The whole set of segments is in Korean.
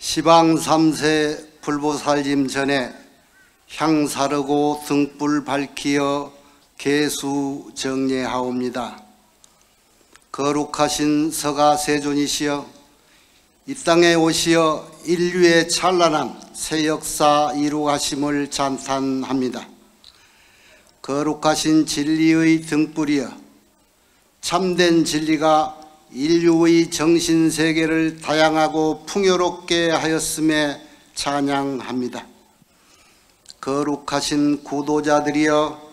시방 3세 불보살림 전에 향사르고 등불 밝히어 개수 정례하옵니다. 거룩하신 서가 세존이시여 이 땅에 오시어 인류의 찬란한 새 역사 이루가심을 찬탄합니다. 거룩하신 진리의 등불이여 참된 진리가 인류의 정신 세계를 다양하고 풍요롭게 하였음에 찬양합니다. 거룩하신 구도자들이여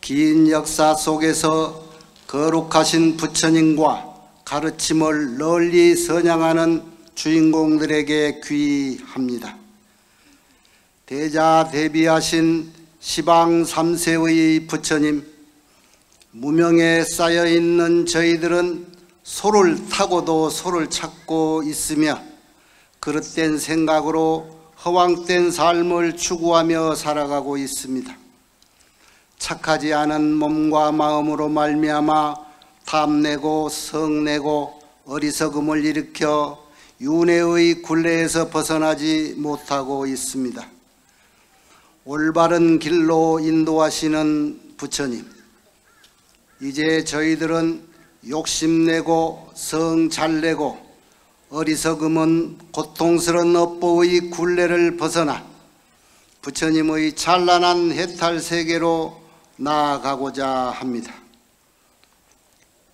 긴 역사 속에서 거룩하신 부처님과 가르침을 널리 선양하는 주인공들에게 귀합니다. 대자 대비하신 시방 3세의 부처님, 무명에 쌓여 있는 저희들은 소를 타고도 소를 찾고 있으며 그릇된 생각으로 허황된 삶을 추구하며 살아가고 있습니다. 착하지 않은 몸과 마음으로 말미암아 탐내고 성내고 어리석음을 일으켜 윤회의 굴레에서 벗어나지 못하고 있습니다. 올바른 길로 인도하시는 부처님, 이제 저희들은 욕심내고 성 잘내고 어리석음은 고통스러운 업보의 굴레를 벗어나 부처님의 찬란한 해탈 세계로 나아가고자 합니다.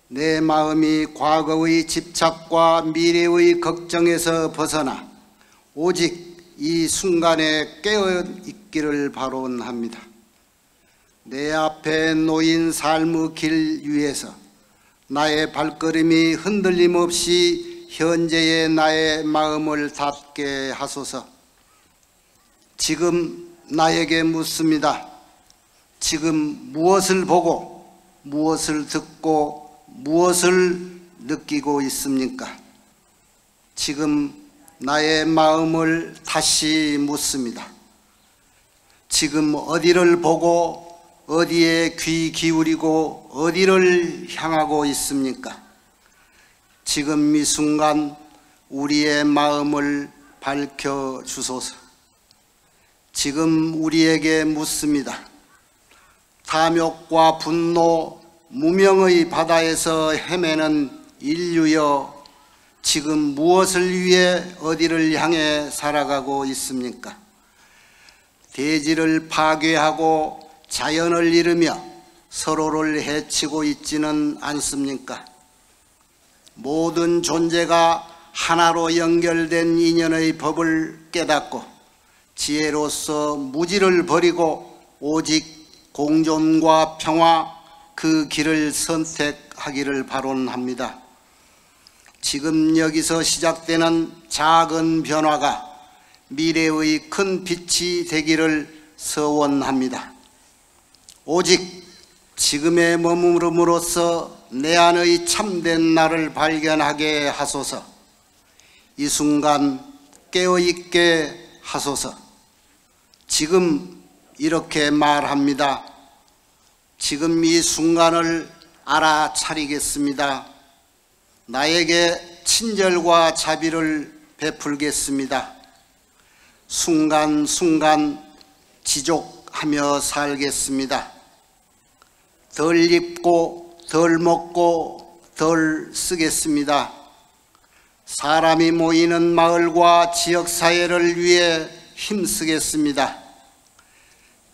내 마음이 과거의 집착과 미래의 걱정에서 벗어나 오직 이 순간에 깨어 있기를 바론합니다. 내 앞에 놓인 삶의 길 위에서 나의 발걸음이 흔들림 없이 현재의 나의 마음을 닫게 하소서. 지금 나에게 묻습니다. 지금 무엇을 보고 무엇을 듣고 무엇을 느끼고 있습니까? 지금 나의 마음을 다시 묻습니다. 지금 어디를 보고 어디에 귀 기울이고 어디를 향하고 있습니까? 지금 이 순간 우리의 마음을 밝혀 주소서. 지금 우리에게 묻습니다. 탐욕과 분노, 무명의 바다에서 헤매는 인류여, 지금 무엇을 위해 어디를 향해 살아가고 있습니까? 대지를 파괴하고 자연을 잃으며 서로를 해치고 있지는 않습니까? 모든 존재가 하나로 연결된 인연의 법을 깨닫고 지혜로서 무지를 버리고 오직 공존과 평화 그 길을 선택하기를 바론합니다. 지금 여기서 시작되는 작은 변화가 미래의 큰 빛이 되기를 서원합니다. 오직 지금에 머무름으로써 내 안의 참된 나를 발견하게 하소서. 이 순간 깨어있게 하소서. 지금 이렇게 말합니다. 지금 이 순간을 알아차리겠습니다. 나에게 친절과 자비를 베풀겠습니다. 순간순간 지족하며 살겠습니다. 덜 입고 덜 먹고 덜 쓰겠습니다. 사람이 모이는 마을과 지역사회를 위해 힘쓰겠습니다.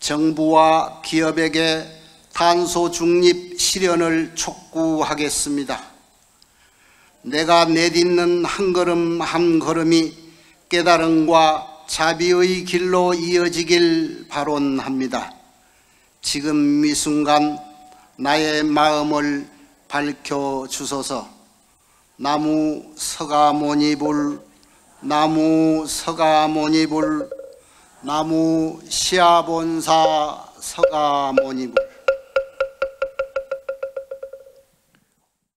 정부와 기업에게 탄소 중립 실현을 촉구하겠습니다. 내가 내딛는 한 걸음 한 걸음이 깨달음과 자비의 길로 이어지길 바론합니다. 지금 이 순간 나의 마음을 밝혀 주소서. 나무 서가모니불 나무 서가모니불 나무 시아본사 서가모니불